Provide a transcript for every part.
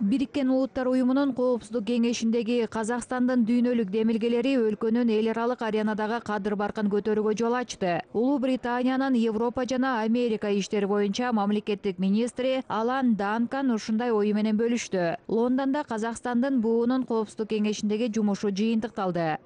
бириккен улуттар уюмунун коопсуздук кеңешиндеги казакстандын дүйнөлүк демилгелери өлкөнүн эл аралык аренадагы кадыр баркын көтөрүүгө жол ачты. Улуу британиянын европа жана америка иштери боюнча мамлекеттик министри алан данкан ушундай ою менен бөлүштү. Лондондо казакстандын буунун коопсуздук кеңешиндеги жумушу жыйынтыкталды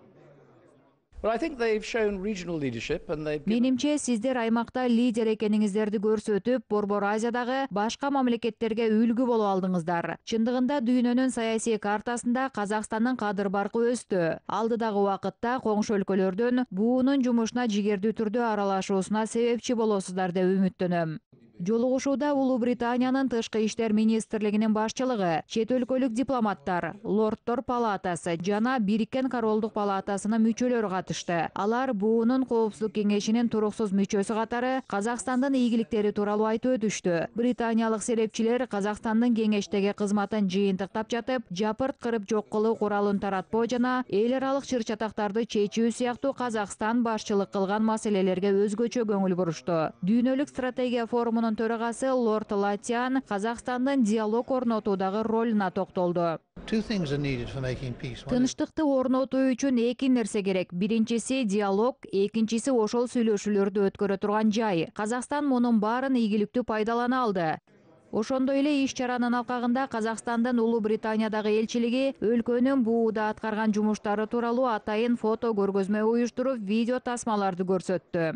менимче сиздер аймакта лидер экениңиздерди көрсөтүп борбор азиядагы башка мамлекеттерге үлгү болуп алдыңыздар. Чындыгында дүйнөнүн саясий картасында казакстандын кадыр баркы өстү. Алдыдагы убакытта коңшу өлкөлөрдүн буунун жумушуна жигердүү түрдө аралашуусуна себепчи болосуздар деп үмүттөнөм. Жолугушууда улуу британиянын тышкы иштер министрлигинин башчылыгы чет өлкөлүк дипломаттар лорддор палатасы жана бириккен королдук палатасынын мүчөлөрү катышты. Алар буунун коопсуздук кеңешинин туруксуз мүчөсү катары казакстандын ийгиликтери тууралуу айтып өтүштү. Британиялык серепчилер казакстандын кеңештеги кызматын жыйынтыктап жатып жапырт кырып жок кылуу куралын таратпоо жана эл аралык чыр чатактарды чечүү сыяктуу казакстан башчылык кылган маселелерге өзгөчө көңүл бурушту дүйнөлүк стратегия форумунун төрагасы лорд латиан казакстандын диалог орнотуудагы ролуна токтолду тынчтыкты орнотуу үчүн эки нерсе керек. Биринчиси диалог экинчиси ошол сүйлөшүүлөрдү өткөрө турган жай. Казакстан мунун баарын ийгиликтүү пайдалана алды. Ошондой эле иш чаранын алкагында казакстандын улуу британиядагы элчилиги өлкөнүн бууда аткарган жумуштары тууралуу атайын фото көргөзмө уюштуруп видео тасмаларды көрсөттү.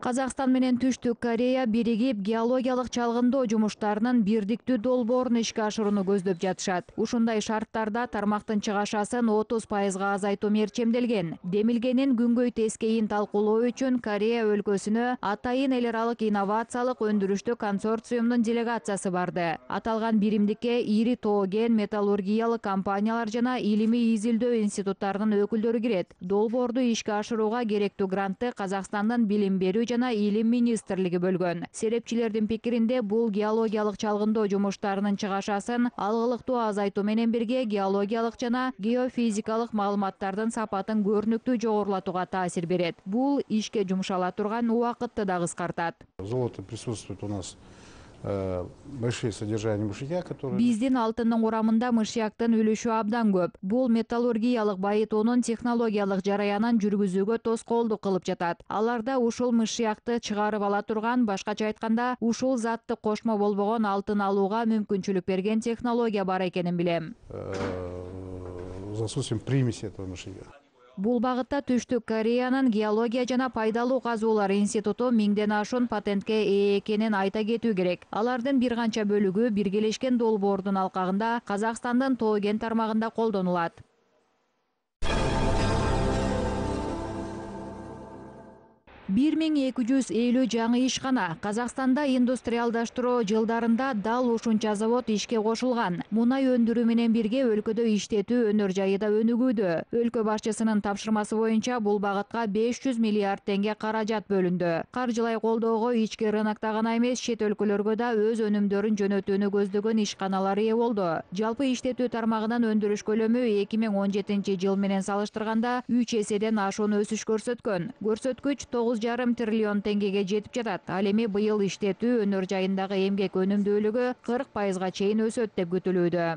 Казакстан менен түштүк корея биригип геологиялык чалгындоо жумуштарынын бирдиктүү долбоорун ишке ашырууну көздөп жатышат. Ушундай шарттарда тармактын чыгашасын отуз пайызга азайтуу мерчемделген. Демилгенин күнгөй тескейин талкуулоо үчүн корея өлкөсүнө атайын эл аралык инновациялык өндүрүштүк консорциумдун делегациясы барды. Аталган биримдикке ири тоо кен металлургиялык компаниялар жана илимий изилдөө институттарынын өкүлдөрү кирет. Долбоорду ишке ашырууга керектүү грантты казакстандын билим берүү жана илим министрлиги бөлгөн. Серепчилердин пикиринде бул геологиялык чалгындоо жумуштарынын чыгашасын алгылыктуу азайтуу менен бирге геологиялык жана геофизикалык маалыматтардын сапатын көрүнүктүү жогорулатууга таасир берет. Бул ишке жумшала турган убакытты да кыскартат. Золото присутствует у нас большие содержания мышьяка которые биздин алтындын курамында мышьяктын үлүшү абдан көп. Бул металлургиялык байытуунун технологиялык жараянын жүргүзүүгө тоскоолдук кылып жатат. Аларда ушул мышьякты чыгарып ала турган башкача айтканда ушул затты кошмо болбогон алтын алууга мүмкүнчүлүк берген технология бар экенин билем. Э, этого мышьяка бул багытта түштүк кореянын геология жана пайдалуу казуулар институту миңден ашуун патентке ээ экенин айта кетүү керек. Алардын бир канча бөлүгү биргелешкен долбоордун алкагында казакстандын тоо кен тармагында колдонулат бир миң эки жүз элүү жаңы ишкана казакстанда индустриалдаштыруу жылдарында дал ушунча завод ишке кошулган. Мунай өндүрүү менен бирге өлкөдө иштетүү өнөр жайы да өнүгүүдө. Өлкө башчысынын тапшырмасы боюнча бул багытка беш жүз миллиард теңге каражат бөлүндү. Каржылай колдоого ички рынокто гана эмес чет өлкөлөргө да өз өнүмдөрүн жөнөтүүнү көздөгөн ишканалар ээ болду. Жалпы иштетүү тармагынын өндүрүш көлөмү эки миң он жетинчи жыл менен салыштырганда үч эседен ашуун өсүш көрсөткөн. Көрсөткүч тогуз жарым триллион теңгеге жетип жатат. Ал эми быйыл иштетүү өнөр жайындагы эмгек өнүмдүүлүгү кырк пайызга чейин өсөт деп күтүлүүдө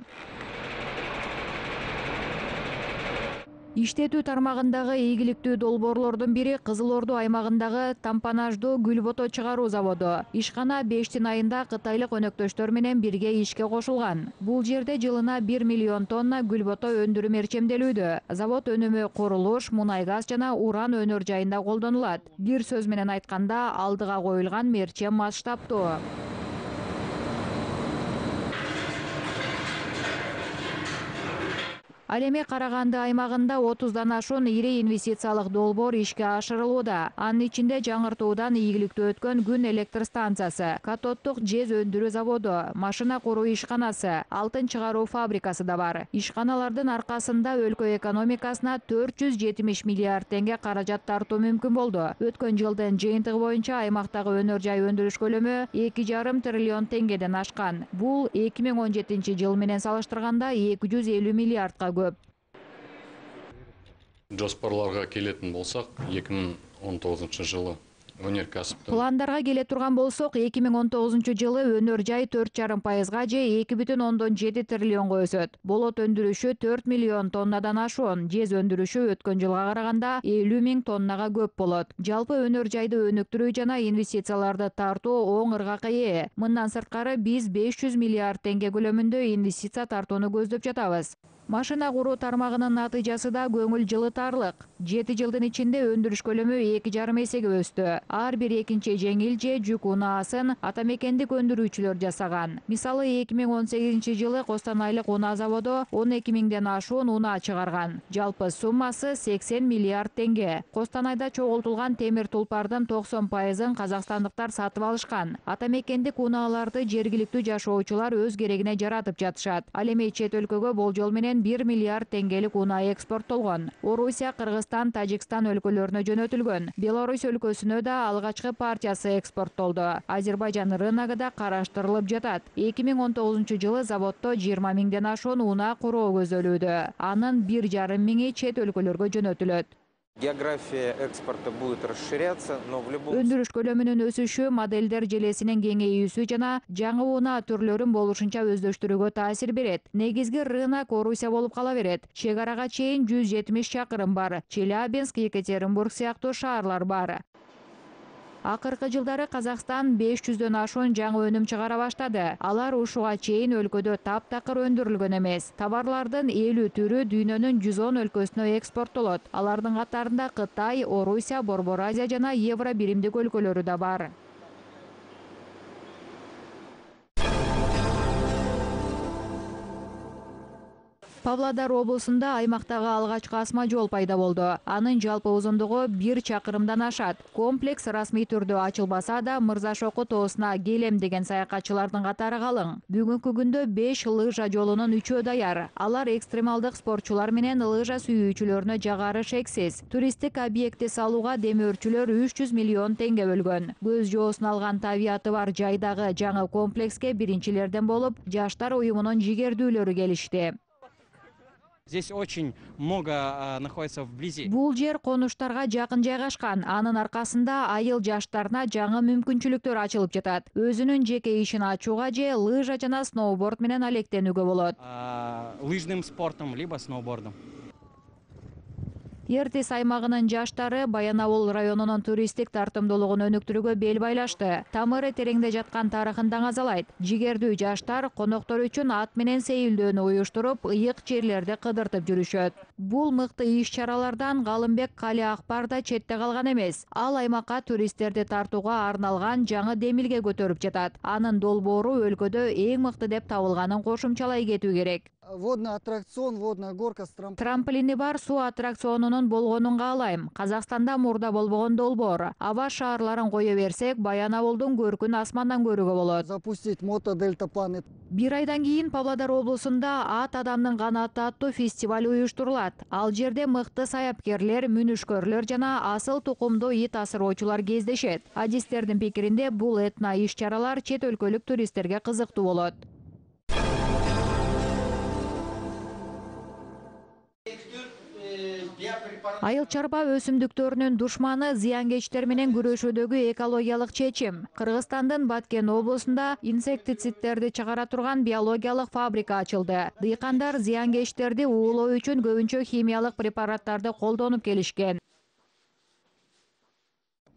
иштетүү тармагындагы ийгиликтүү долбоорлордун бири кызыл орду аймагындагы тампонаждуу гүл бото чыгаруу заводу. Ишкана бештин айында кытайлык өнөктөштөр менен бирге ишке кошулган. Бул жерде жылына бир миллион тонна гүл бото өндүрүү мерчемделүүдө завод өнүмү курулуш мунай газ жана уран өнөр жайында колдонулат. Бир сөз менен айтканда алдыга коюлган мерчем масштабтуу ал эми караганды аймагында отуздан ашуун ири инвестициялык долбоор ишке ашырылууда. Анын ичинде жаңыртуудан ийгиликтүү өткөн күн электр станциясы катоддук жез өндүрүү заводу машина куруу ишканасы алтын чыгаруу фабрикасы да бар. Ишканалардын аркасында өлкө экономикасына төрт жүз жетимиш миллиард теңге каражат тартуу мүмкүн болду. Өткөн жылдын жыйынтыгы боюнча аймактагы өнөр жай өндүрүш көлөмү эки жарым триллион теңгеден ашкан. Бул эки миң он жетинчи жыл менен салыштырганда эки жүз элүү миллиардка көп. Жоспарларга келетін болсақ 2019 жылы өнеркәсиптин пландарга келе турган болсок эки миң он тогузунчу жылы өнөр жай төрт жарым пайызга же эки бүтүн ондон жети триллионго өсөт. Болот өндүрүшү төрт миллион тоннадан ашуун жез өндүрүшү өткөн жылга караганда элүү миң тоннага көп болот. Жалпы өнөр жайды өнүктүрүү жана инвестицияларды тартуу оң ыргакка ээ. Мындан сырткары биз беш жүз миллиард теңге көлөмүндө инвестиция тартууну көздөп жатабыз машина куруу тармагынын натыйжасы да көңүл жылытарлык. Жети жылдын ичинде өндүрүш көлөмү эки жарым эсеге өстү. Ар бир экинчи жеңил же жүк унаасын ата мекендик өндүрүүчүлөр жасаган. Мисалы эки миң он сегизинчи жылы костанайлык унаа заводу он эки миңден ашуун унаа чыгарган. Жалпы суммасы сексен миллиард теңге. Костанайда чогултулган темир тулпардын токсон пайызын казакстандыктар сатып алышкан. Ата мекендик унааларды жергиликтүү жашоочулар өз керегине жаратып жатышат. Ал эми чет өлкөгө болжол менен бир миллиард теңгелик унаа экспорттолгон. Орусия кыргызстан тажикстан өлкөлөрүнө жөнөтүлгөн. Беларусь өлкөсүнө да алгачкы партиясы экспорттолду. Азербайжан рыногу да караштырылып жатат. Эки миң он тогузунчу жылы заводдо жыйырма миңден ашуун унаа куроо көзделүүдө. Анын бир жарым миңи чет өлкөлөргө жөнөтүлөт География экспорта будет расширяться, но в любом өндүрүш көлөмүнүн өсүшү моделдер желесинин кеңейүүсү жана жаңы унаа түрлөрүн болушунча өздөштүрүүгө таасир берет. Негизги рынок орусия болуп кала берет. Чек арага чейин жүз жетимиш чакырым бар. Челябинск екатеринбург сыяктуу шаарлар бар. Акыркы жылдары казакстан беш жүздөн ашуун жаңы өнүм чыгара баштады. Алар ушуга чейин өлкөдө таптакыр өндүрүлгөн эмес. Товарлардын элүү түрү дүйнөнүн жүз он өлкөсүнө экспорттолот. Алардын катарында кытай орусия борбор азия жана евро биримдик өлкөлөрү да бар павлодар облусунда аймактагы алгачкы асма жол пайда болду. Анын жалпы узундугу бир чакырымдан ашат. Комплекс расмий түрдө ачылбаса да мырза шоку тоосуна келем деген саякатчылардын катары калың. Бүгүнкү күндө беш лыжа жолунун үчөө даяр. Алар экстремалдык спортчулар менен лыжа сүйүүчүлөрүнө жагары шексиз. Туристтик объекти салууга демөөрчүлөр үч жүз миллион теңге бөлгөн. Көз жоосун алган табияты бар жайдагы жаңы комплекске биринчилерден болуп жаштар уюмунун жигердүүлөрү келишти Здесь очень много находится вблизи. бул жер конуштарга жакын жайгашкан. Анын аркасында айыл жаштарына жаңы мүмкүнчүлүктөр ачылып жатат. Өзүнүн жеке ишин ачууга же лыжа жана сноуборд менен алектенүүгө болот. Лыжным спортом либо сноубордом. Ертис аймагынын жаштары баян абул районунун туристтик тартымдуулугун өнүктүрүүгө бел байлашты. Тамыры тереңде жаткан тарыхын даңазалайт. Жигердүү жаштар коноктор үчүн ат менен сейилдөөнү уюштуруп ыйык жерлерди кыдыртып жүрүшөт. Бул мыкты иш чаралардан галымбек кали акбар да четте калган эмес. Ал аймакка туристтерди тартууга арналган жаңы демилге көтөрүп жатат. Анын долбоору өлкөдө эң мыкты деп табылганын кошумчалай кетүү керек водный аттракцион водная горка с трамп- трамплини бар суу аттракционунун болгонун каалайм казакстанда мурда болбогон долбоор аба шаарларын кое берсек баян абулдун көркүн асмандан көрүүгө болот. Запустить мото дельтаплан бир айдан кийин павлодар облусунда ат адамдын канаты аттуу фестиваль уюштурулат. Ал жерде мыкты саяпкерлер мүнүшкөрлөр жана асыл тукумдуу ит асыроочулар кездешет. Адистердин пикиринде бул этно иш чаралар чет өлкөлүк туристтерге кызыктуу болот. Айыл чарба өсүмдүктөрүнүн душманы зыянкечтер менен күрөшүүдөгү экологиялык чечим. Кыргызстандын баткен облусунда инсектицидтерди чыгара турган биологиялык фабрика ачылды. Дыйкандар зыянкечтерди уулоо үчүн көбүнчө химиялык препараттарды колдонуп келишкен.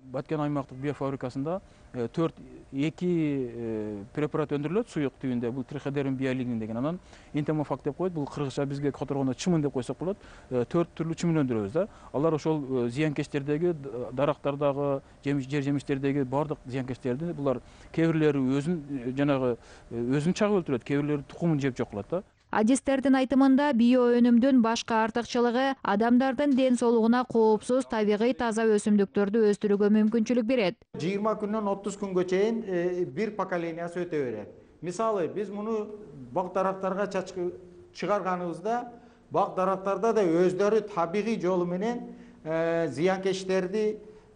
Баткен аймактык биофабрикасында э, төрт эки препарат өндүрүлөт суюк түбүндө бул триходерм биолигин деген анан интемофак деп коет бул кыргызча бизге которгондо чымын деп койсок болот төрт түрлүү чымын өндүрөбүз да алар ошол зыянкечтердеги дарактардагы жер жемиштердеги баардык зыянкечтерди булар кээ бирлери өзүн жанагы өзүн чагып өлтүрөт кээ бирлери тукумун жеп жок кылат да адистердин айтымында био өнүмдүн башкы артыкчылыгы адамдардын ден соолугуна коопсуз табигый таза өсүмдүктөрдү өстүрүүгө мүмкүнчүлүк берет жыйырма күндөн отуз күнгө чейин бир поколениясы өтө берет мисалы биз муну бак дарактарга чыгарганыбызда бак дарактарда да өздөрү табигый жолу менен зыянкечтерди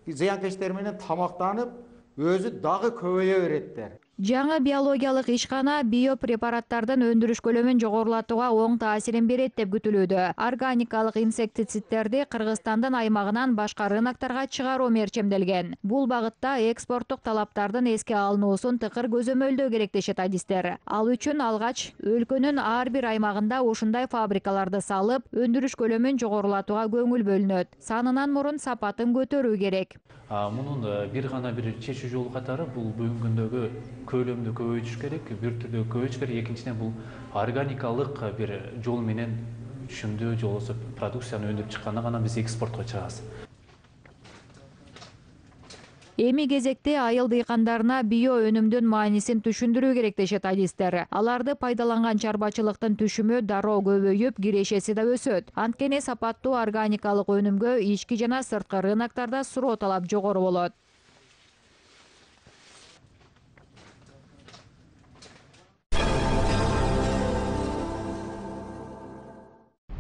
зыянкечтер менен тамактанып өзү дагы көбөйө береттер жаңы биологиялык ишкана биопрепараттардын өндүрүш көлөмүн жогорулатууга оң таасирин берет деп күтүлүүдө органикалык инсектицидтерди кыргызстандын аймагынан башка рынокторго чыгаруу мерчемделген. Бул багытта экспорттук талаптардын эске алынуусун тыкыр көзөмөлдөө керек дешет адистер ал үчүн алгач өлкөнүн ар бир аймагында ушундай фабрикаларды салып өндүрүш көлөмүн жогорулатууга көңүл бөлүнөт санынан мурун сапатын көтөрүү керек. Мунун бир гана бир чечүү жол қатары бұл бүгінгі күндегі көлемді көбейтіш керек бір түрде көбейтіш керек екіншіден бұл органикалық бір жолменен жол жолосып продукцияны өндіріп шыққанда ғана біз экспортқа шығасыз. Эми кезекте айыл дыйкандарына био өнүмдүн маанисин түшүндүрүү керек дешет адистер аларды пайдаланган чарбачылыктын түшүмү дароо көбөйүп кирешеси да өсөт анткени сапаттуу органикалык өнүмгө ички жана сырткы рынокторда суроо талап жогору болот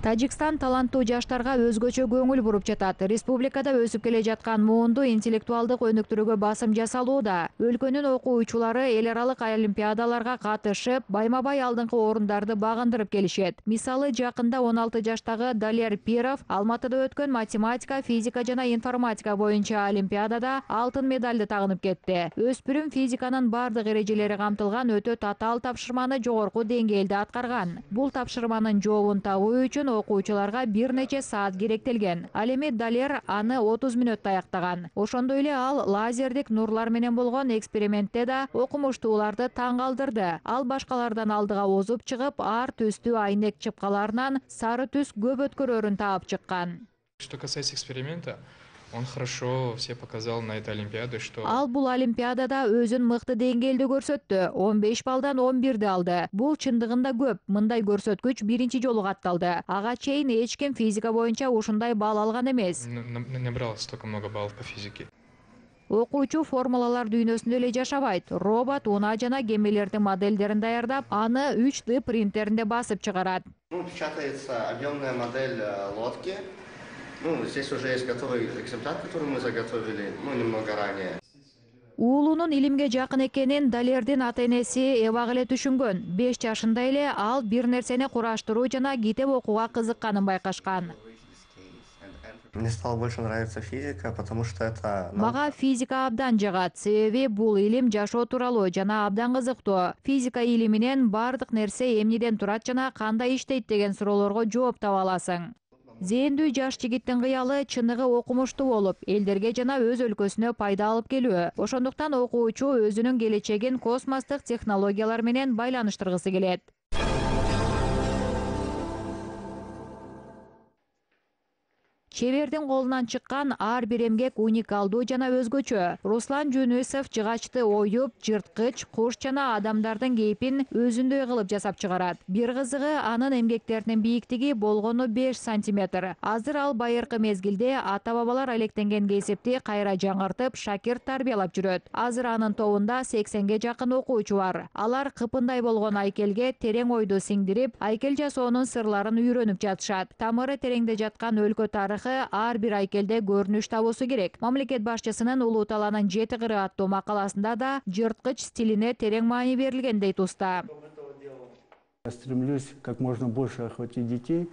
тажикстан таланттуу жаштарга өзгөчө көңүл буруп жатат. Республикада өсүп келе жаткан муунду интеллектуалдык өнүктүрүүгө басым жасалууда. Өлкөнүн окуучулары эл аралык олимпиадаларга катышып байма бай алдыңкы орундарды багындырып келишет. Мисалы жакында он алты жаштагы далер пиров алматыда өткөн математика физика жана информатика боюнча олимпиадада алтын медалды тагынып кетти. Өспүрүм физиканын баардык эрежелери камтылган өтө татаал тапшырманы жогорку деңгээлде аткарган. Бул тапшырманын жообун табуу үчүн окуучуларга бир нече саат керектелген. Ал эми далер аны отуз мүнөттө аяктаган. Ошондой эле ал лазердик нурлар менен болгон экспериментте да окумуштууларды таң калтырды ал башкалардан алдыга озуп чыгып ар түстүү айнек чыпкаларынан сары түс көп өткөрөрүн таап чыккан. Что касается эксперимента все показал на этой олимпиаде что ал бул олимпиадада өзүн мыкты деңгээлде көрсөттү он беш баллдан он бирди алды. Бул чындыгында көп. Мындай көрсөткүч биринчи жолу катталды ага чейин эч ким физика боюнча ушундай балл алган эмес не набрал столько много баллов по физике. Окуучу формулалар дүйнөсүндө эле жашабайт. Робот унаа жана кемелердин модельдерин даярдап аны үч д принтеринде басып чыгарат ну печатается объемная модель э, лодки. Ну, здесь уже есть готовый экземпляр, который мы заготовили, ну, немного ранее. уулунун илимге жакын экенин далердин ата энеси эбак эле түшүнгөн. Беш жашында эле ал бир нерсени кураштыруу жана китеп окууга кызыкканын байкашкан. Мне стало больше нравиться физика потому что это мага физика абдан жагат. Себеби бул илим жашоо тууралуу жана абдан кызыктуу. Физика илиминен баардык нерсе эмнеден турат жана кандай иштейт деген суроолорго жооп таба аласың зээндүү жаш жигиттин кыялы чыныгы окумуштуу болуп элдерге жана өз өлкөсүнө пайда алып келүү. Ошондуктан окуучу өзүнүн келечегин космостук технологиялар менен байланыштыргысы келет чебердин колунан чыккан ар бир эмгек уникалдуу жана өзгөчө. Руслан жөнүсов жыгачты оюп жырткыч куш жана адамдардын кейпин өзүндөй кылып жасап чыгарат. Бир кызыгы анын эмгектеринин бийиктиги болгону беш сантиметр. Азыр ал байыркы мезгилде ата бабалар алектенген кесипти кайра жаңыртып шакирт тарбиялап жүрөт. Азыр анын тобунда сексенге жакын окуучу бар. Алар кыпындай болгон айкелге терең ойду сиңдирип айкел жасоонун сырларын үйрөнүп жатышат. Тамыры тереңде жаткан өлкө тарыхы ар бир айкелде көрүнүш табуусу керек мамлекет башчысынын улуу талаанын жети кыры аттуу макаласында да жырткыч стилине терең маани берилген дейт уста я стремлюсь как можно больше охватить детей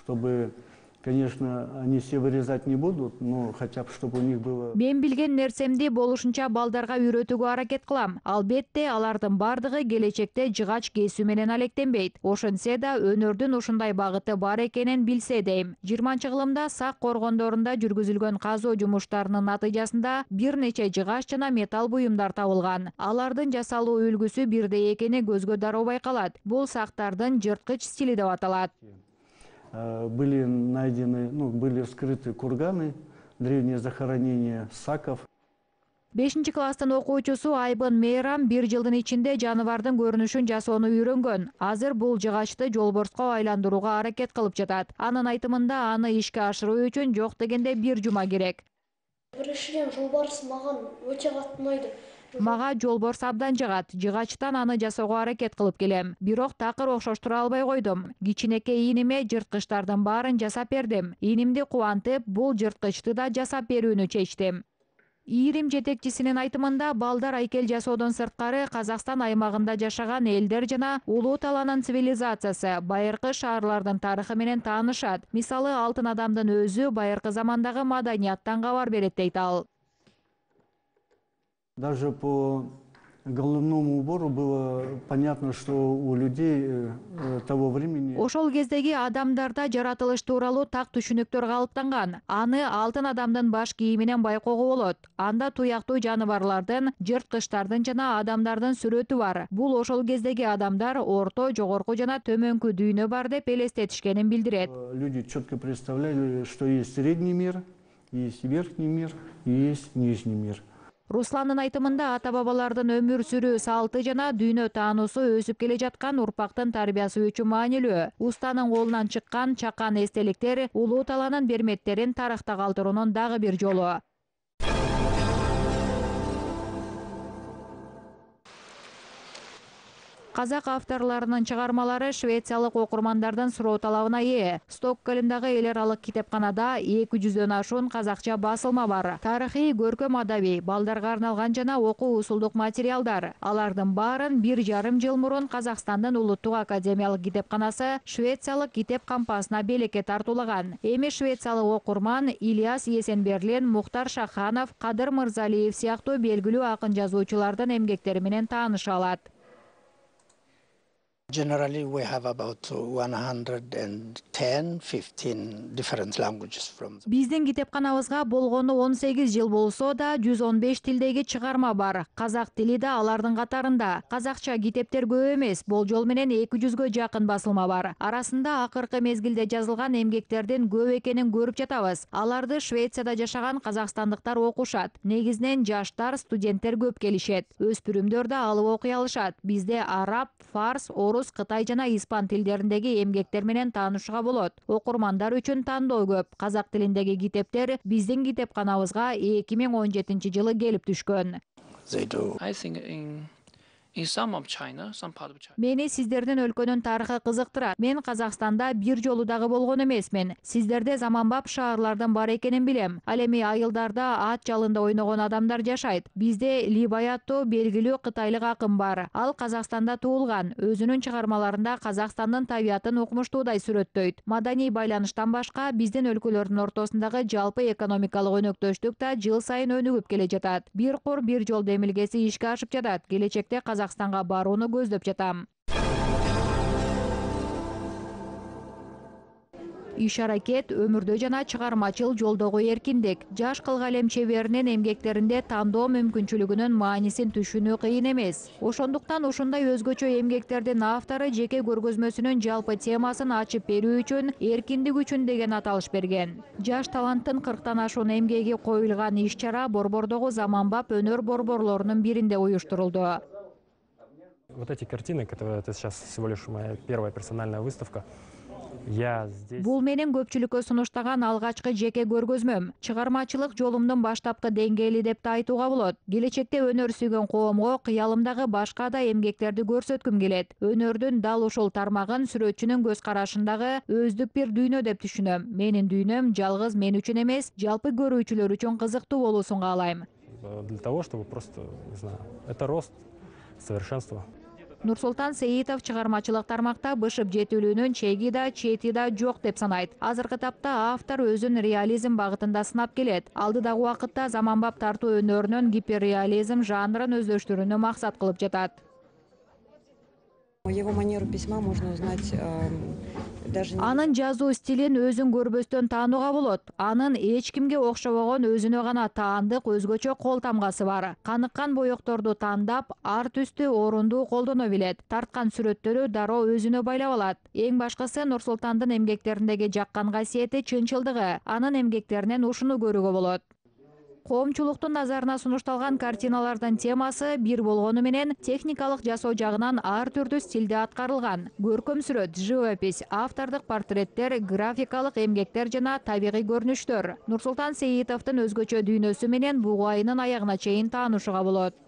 чтобы конечно они все вырезать не будут но хотя бы чтобы у них было мен билген нерсемди болушунча балдарга үйрөтүүгө аракет кылам. Албетте алардын баардыгы келечекте жыгач кесүү менен алектенбейт. Ошентсе да өнөрдүн ушундай багыты бар экенин билсе дейм жыйырманчы кылымда сак коргондорунда жүргүзүлгөн казуу жумуштарынын натыйжасында бир нече жыгач жана металл буюмдар табылган. Алардын жасалуу үлгүсү бирдей экени көзгө дароо байкалат. Бул сактардын жырткыч стили деп аталат. Были найдены, ну, были вскрыты курганы, древние захоронения саков. бешинчи класстын окуучусу айбын мейрам бир жылдын ичинде жаныбардын көрүнүшүн жасоону үйрөнгөн. Азыр бул жыгачты жолборско айландырууга аракет кылып жатат. Анын айтымында аны ишке ашыруу үчүн жок дегенде бир жума керек. Биришкен жолбарыс мага өтө катуу унайды мага жолборс абдан жагат жыгачтан аны жасоого аракет кылып келем. Бирок такыр окшоштура албай койдум. Кичинекей ийниме жырткычтардын баарын жасап бердим. Ийнимди кубантып бул жырткычты да жасап берүүнү чечтим. Ирим жетекчисинин айтымында балдар айкел жасоодон сырткары казакстан аймагында жашаган элдер жана улуу талаанын цивилизациясы байыркы шаарлардын тарыхы менен таанышат. Мисалы алтын адамдын өзү байыркы замандагы маданияттан кабар берет дейт ал Даже по головному убору было понятно, что у людей э, того времени... ошол кездеги адамдарда жаратылыш тууралуу так түшүнүктөр калыптанган. Аны алтын адамдын баш кийиминен байкоого болот. Анда туяктуу жаныбарлардын жырткычтардын жана адамдардын сүрөтү бар. Бул ошол кездеги адамдар орто жогорку жана төмөнкү дүйнө бар деп элестетишкенин билдирет. Э, Люди четко представляли, что есть средний мир, есть верхний мир и есть нижний мир. Русландын айтымында ата бабалардын өмүр сүрүү салты жана дүйнө таануусу өсүп келе жаткан урпактын тарбиясы үчүн маанилүү. Устанын колунан чыккан чакан эстеликтер улуу талаанын берметтерин тарыхта калтыруунун дагы бир жолу казак авторлорунун чыгармалары швециялык окурмандардын суроо талабына ээ стокгольмдагы эл аралык китепканада эки жүздөн ашуун казакча басылма бар. Тарыхый көркөм адабий балдарга арналган жана окуу усулдук материалдар. Алардын баарын бир жарым жыл мурун казакстандын улуттук академиялык китепканасы швециялык китеп кампасына белекке тартуулаган эми швециялык окурман ильяс эсенберлин муктар шаханов кадыр мырзалиев сыяктуу белгилүү акын жазуучулардын эмгектери менен тааныша Generally, we have about 110, 15 different languages from them. биздин китепканабызга болгону он сегиз жыл болсо да жүз он беш тилдеги чыгарма бар. Казак тили да алардын катарында. Казакча китептер көп эмес болжол менен эки жүзгө жакын басылма бар. Арасында акыркы мезгилде жазылган эмгектердин көп экенин көрүп жатабыз. Аларды швецияда жашаган казакстандыктар окушат. Негизинен жаштар студенттер көп келишет. Өспүрүмдөр да алып окуй алышат бизде араб фарс орус кытай жана испан тилдериндеги эмгектер менен таанышууга болот. Окурмандар үчүн тандоо көп. Казак тилиндеги китептер биздин китепканабызга эки миң он жетинчи жылы келип түшкөн. Мени сиздердин өлкөнүн тарыхы кызыктырат мен казакстанда бир жолу дагы болгон эмесмин. Сиздерде заманбап шаарлардын бар экенин билем. Ал эми айылдарда ат жалында ойногон адамдар жашайт. Бизде либай аттуу белгилүү кытайлык акын бар. Ал казакстанда туулган. Өзүнүн чыгармаларында казакстандын табиятын укмуштуудай сүрөттөйт. Маданий байланыштан башка биздин өлкөлөрдүн ортосундагы жалпы экономикалык өнөктөштүк да жыл сайын өнүгүп келе жатат. Бир кур бир жол демилгеси ишке ашып жатат. Келечекте казакстанга барууну көздөп жатам. Иш аракет өмүрдө жана чыгармачыл жолдогу эркиндик. Жаш кылгалем чеберинин эмгектеринде тандоо мүмкүнчүлүгүнүн маанисин түшүнүү кыйын эмес. Ошондуктан ушундай өзгөчө эмгектердин автору жеке көргөзмөсүнүн жалпы темасын ачып берүү үчүн эркиндик үчүн деген аталыш берген. Жаш таланттын кырктан ашуун эмгеги коюлган иш чара борбордогу заманбап өнөр борборлорунун биринде уюштурулду Вот эти картины, которые это сейчас всего лишь моя первая персональная выставка, я здесь... бул менин көпчүлүккө сунуштаган алгачкы жеке көргөзмөм. Чыгармачылык жолумдун баштапкы деңгээли деп да айтууга болот. Келечекте өнөр сүйгөн коомго кыялымдагы башка да эмгектерди көрсөткүм келет. Өнөрдүн дал ушул тармагын сүрөтчүнүн көз карашындагы өздүк бир дүйнө деп түшүнөм. Менин дүйнөм жалгыз мен үчүн эмес жалпы көрүүчүлөр үчүн кызыктуу болуусун каалайм. Для того, чтобы просто, не знаю, это рост, совершенство. Нурсултан сейитов чыгармачылык тармакта бышып жетүүлүүнүн чеги да чети да жок деп санайт. Азыркы тапта автор өзүн реализм багытында сынап келет. Алдыдагы убакытта заманбап тартуу өнөрүнүн гиперреализм жанрын өздөштүрүүнү максат кылып жатат. Его манеру письма можно узнать даже анын жазуу стилин өзүн көрбөстөн таанууга болот. Анын эч кимге окшобогон өзүнө гана таандык өзгөчө кол тамгасы бар. Каныккан боекторду тандап ар түстү орунду колдоно билет. Тарткан сүрөттөрү дароо өзүнө байлап алат. Эң башкысы нурсултандын эмгектериндеги жаккан касиети чынчылдыгы. Анын эмгектеринен ушуну көрүүгө болот коомчулуктун назарына сунушталган картиналардын темасы бир болгону менен техникалык жасоо жагынан ар түрдүү стилде аткарылган. Көркөм сүрөт живопись автордук портреттер графикалык эмгектер жана табигый көрүнүштөр. Нурсултан сейитовдун өзгөчө дүйнөсү менен бугу айынын аягына чейин таанышууга болот